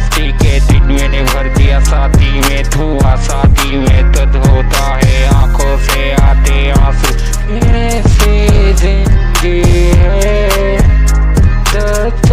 मस्ती के दिन मैंने भर दिया, साथी में धुआ साथी में तद होता है, आँखों से आते आँसू। ऐसे ज़िंदगी है, दर्द